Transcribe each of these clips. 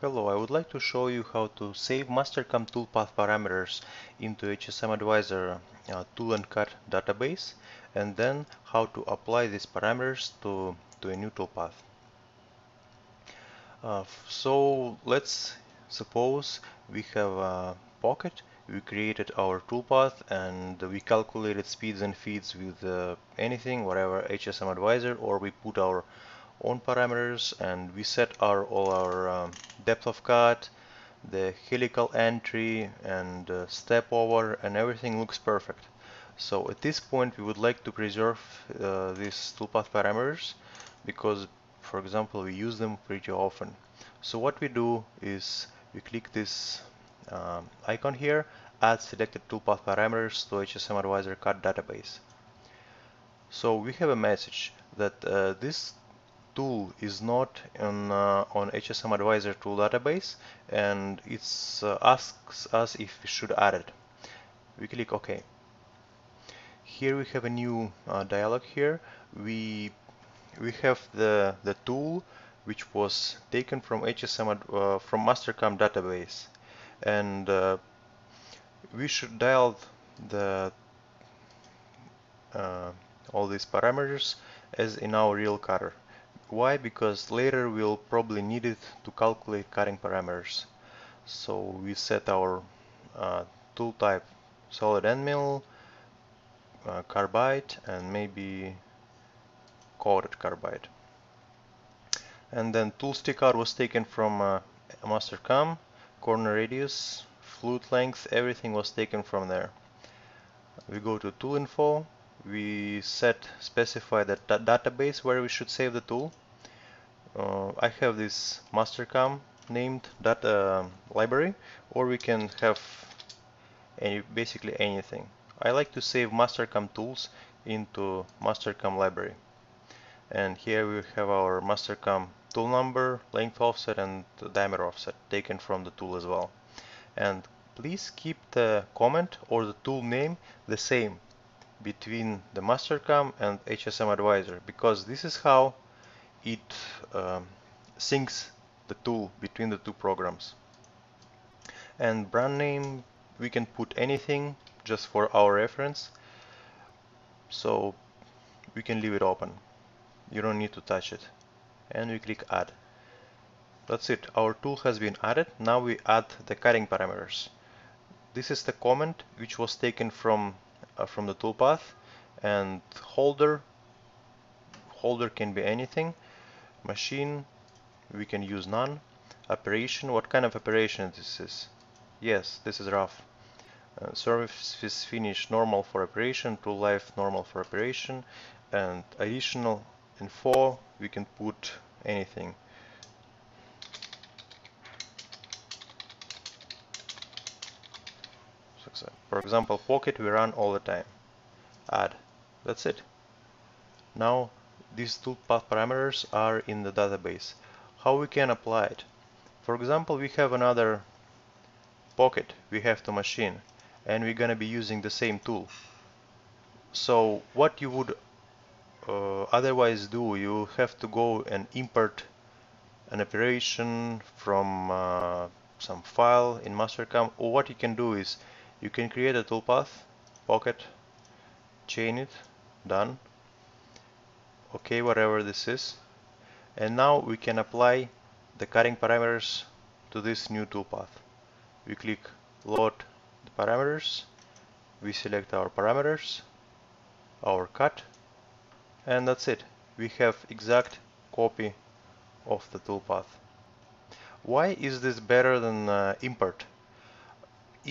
Hello, I would like to show you how to save Mastercam toolpath parameters into HSM Advisor uh, tool and cut database and then how to apply these parameters to, to a new toolpath. Uh, so let's suppose we have a pocket, we created our toolpath and we calculated speeds and feeds with uh, anything, whatever HSM Advisor or we put our own parameters and we set our all our um, depth of cut the helical entry and uh, step over and everything looks perfect. So at this point we would like to preserve uh, these toolpath parameters because for example we use them pretty often. So what we do is we click this um, icon here add selected toolpath parameters to HSM Advisor cut database. So we have a message that uh, this tool is not in, uh, on HSM Advisor tool database and it uh, asks us if we should add it. We click OK. Here we have a new uh, dialog here. We we have the the tool which was taken from HSM uh, from Mastercam database and uh, we should dial the uh, all these parameters as in our real cutter. Why? Because later we'll probably need it to calculate cutting parameters. So we set our uh, tool type solid end mill, uh, carbide, and maybe coated carbide. And then tool stick out was taken from uh, Mastercam, corner radius, flute length, everything was taken from there. We go to tool info, we set specify the database where we should save the tool. Uh, I have this Mastercam named data library or we can have any basically anything. I like to save Mastercam tools into Mastercam library and here we have our Mastercam tool number, length offset and diameter offset taken from the tool as well and please keep the comment or the tool name the same between the Mastercam and HSM Advisor because this is how it um, syncs the tool between the two programs. And brand name, we can put anything just for our reference. So we can leave it open. You don't need to touch it. And we click add. That's it. Our tool has been added. Now we add the cutting parameters. This is the comment which was taken from from the toolpath and holder holder can be anything. Machine we can use none. Operation what kind of operation this is? Yes this is rough. Uh, surface finish normal for operation tool life normal for operation and additional info we can put anything For example, pocket we run all the time. Add. That's it. Now these toolpath parameters are in the database. How we can apply it? For example, we have another pocket we have to machine and we're gonna be using the same tool. So what you would uh, otherwise do, you have to go and import an operation from uh, some file in Mastercam or what you can do is you can create a toolpath pocket chain it done. Okay whatever this is. And now we can apply the cutting parameters to this new toolpath. We click load the parameters. We select our parameters our cut and that's it. We have exact copy of the toolpath. Why is this better than uh, import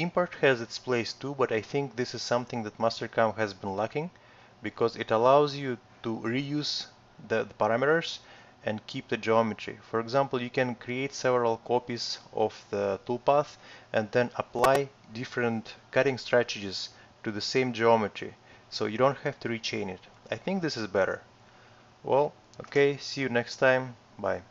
Import has its place too, but I think this is something that Mastercam has been lacking because it allows you to reuse the, the, parameters and keep the geometry. For example, you can create several copies of the toolpath and then apply different cutting strategies to the same geometry so you don't have to rechain it. I think this is better. Well, okay, see you next time. Bye.